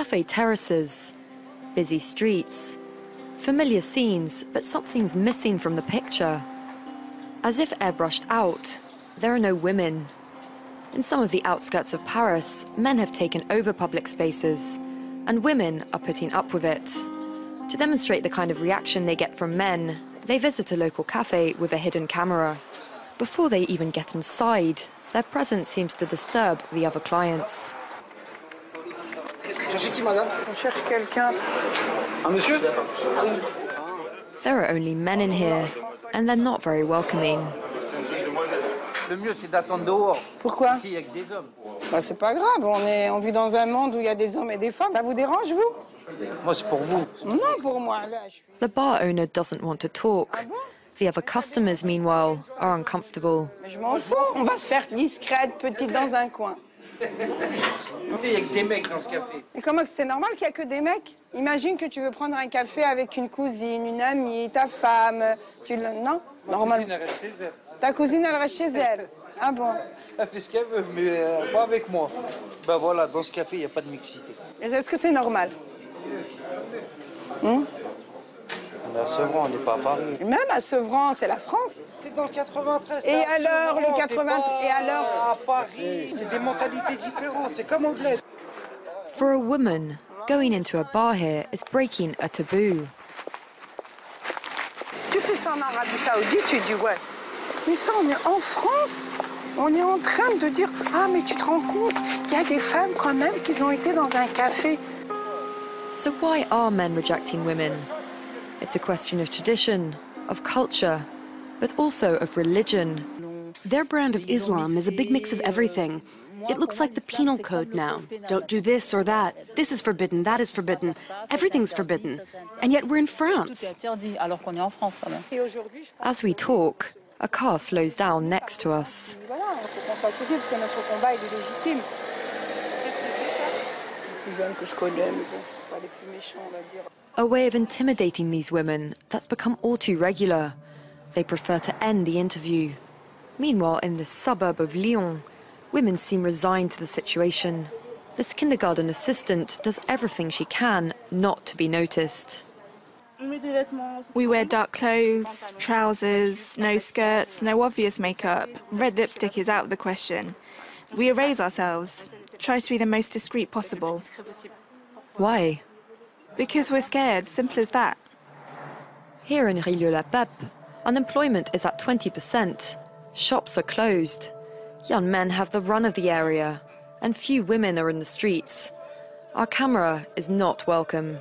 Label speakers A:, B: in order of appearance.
A: Cafe terraces, busy streets, familiar scenes, but something's missing from the picture. As if airbrushed out, there are no women. In some of the outskirts of Paris, men have taken over public spaces, and women are putting up with it. To demonstrate the kind of reaction they get from men, they visit a local cafe with a hidden camera. Before they even get inside, their presence seems to disturb the other clients.
B: Cherchez qui, madame
C: On cherche quelqu'un.
B: Un monsieur
A: There are only men in here, and they're not very welcoming.
D: Le mieux, c'est d'attendre dehors.
C: Pourquoi
D: Ici, avec des hommes.
C: bah, C'est pas grave, on, est, on vit dans un monde où il y a des hommes et des femmes. Ça vous dérange, vous?
D: Moi, c'est pour vous.
C: Non, pour moi, là, je suis...
A: The bar owner doesn't want to talk. The other customers, meanwhile, are uncomfortable.
C: Mais je m'en fous, on va se faire discrète, petite, dans un coin.
D: Il y a que des mecs dans ce café.
C: Et comment c'est normal qu'il n'y a que des mecs? Imagine que tu veux prendre un café avec une cousine, une amie, ta femme. Tu le... Non? Normal.
D: Elle reste chez elle.
C: Ta cousine, elle reste chez elle. Ah bon?
D: Elle fait ce qu'elle veut, mais euh, pas avec moi. Ben voilà, dans ce café, il n'y a pas de mixité.
C: Est-ce que c'est normal?
D: On est à Sevran, on n'est pas à Paris.
C: Même à Sevran, c'est la France.
D: T'es dans le 93.
C: Et alors,
D: Sevran,
C: le
D: t'es
C: 80
D: pas
C: et alors
D: À Paris, c'est des mentalités différentes. C'est comme bled.
A: For a woman, going into a bar here is breaking a taboo.
C: Tu fais ça en Arabie Saoudite, tu dis ouais. Mais ça, on est en France. On est en train de dire Ah, mais tu te rends compte, il y a des femmes quand même qui ont été dans un café.
A: So why are men rejecting women? It's a question of tradition, of culture, but also of religion.
E: Their brand of Islam is a big mix of everything. It looks like the penal code now. Don't do this or that. This is forbidden, that is forbidden. Everything's forbidden. And yet we're in France.
A: As we talk, a car slows down next to us.
C: Dis voilà, il faut qu'on soit soudés parce que notre combat il est légitime. Qu'est-ce que c'est ça Les plus jeunes que je connais, mais bon, pas les plus méchants, on va dire.
A: A way of intimidating these women that's become all too regular. They prefer to end the interview. Meanwhile, in the suburb of Lyon, women seem resigned to the situation. This kindergarten assistant does everything she can not to be noticed.
F: We wear dark clothes, trousers, no skirts, no obvious makeup. Red lipstick is out of the question. We erase ourselves, try to be the most discreet possible.
A: Why?
F: Because we're scared, simple as that.
A: Here in Rillieux-la-Pape, unemployment is at 20%. Shops are closed. Young men have the run of the area, and few women are in the streets. Our camera is not welcome.